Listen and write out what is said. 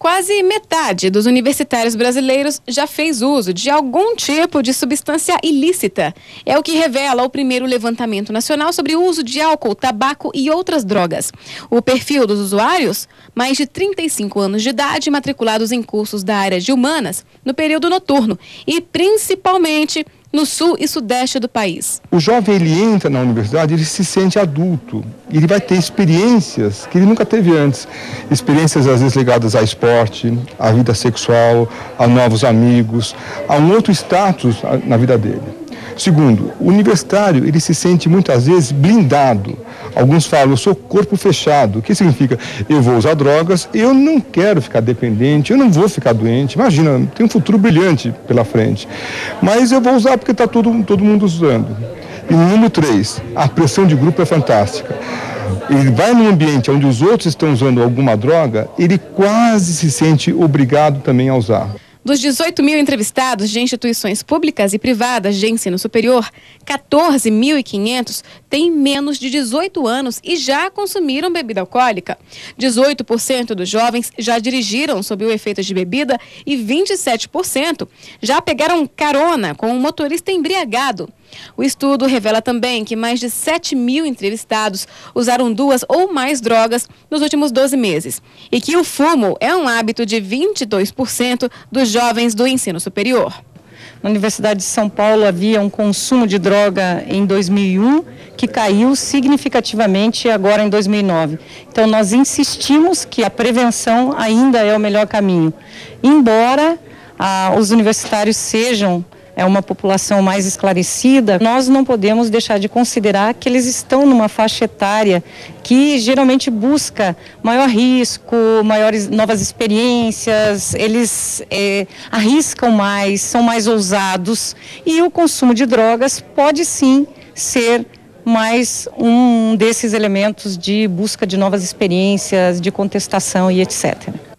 Quase metade dos universitários brasileiros já fez uso de algum tipo de substância ilícita. É o que revela o primeiro levantamento nacional sobre o uso de álcool, tabaco e outras drogas. O perfil dos usuários? Mais de 35 anos de idade, matriculados em cursos da área de humanas no período noturno e principalmente no sul e sudeste do país. O jovem ele entra na universidade, ele se sente adulto, ele vai ter experiências que ele nunca teve antes, experiências às vezes ligadas a esporte, à vida sexual, a novos amigos, a um outro status na vida dele. Segundo, o universitário ele se sente muitas vezes blindado. Alguns falam, eu sou corpo fechado. O que significa? Eu vou usar drogas, eu não quero ficar dependente, eu não vou ficar doente. Imagina, tem um futuro brilhante pela frente. Mas eu vou usar porque está todo, todo mundo usando. E número três, a pressão de grupo é fantástica. Ele vai num ambiente onde os outros estão usando alguma droga, ele quase se sente obrigado também a usar. Dos 18 mil entrevistados de instituições públicas e privadas de ensino superior, 14.500 têm menos de 18 anos e já consumiram bebida alcoólica. 18% dos jovens já dirigiram sob o efeito de bebida e 27% já pegaram carona com um motorista embriagado. O estudo revela também que mais de 7 mil entrevistados usaram duas ou mais drogas nos últimos 12 meses e que o fumo é um hábito de 22% dos jovens do ensino superior. Na Universidade de São Paulo havia um consumo de droga em 2001 que caiu significativamente agora em 2009. Então nós insistimos que a prevenção ainda é o melhor caminho. Embora ah, os universitários sejam é uma população mais esclarecida, nós não podemos deixar de considerar que eles estão numa faixa etária que geralmente busca maior risco, maiores novas experiências, eles é, arriscam mais, são mais ousados e o consumo de drogas pode sim ser mais um desses elementos de busca de novas experiências, de contestação e etc.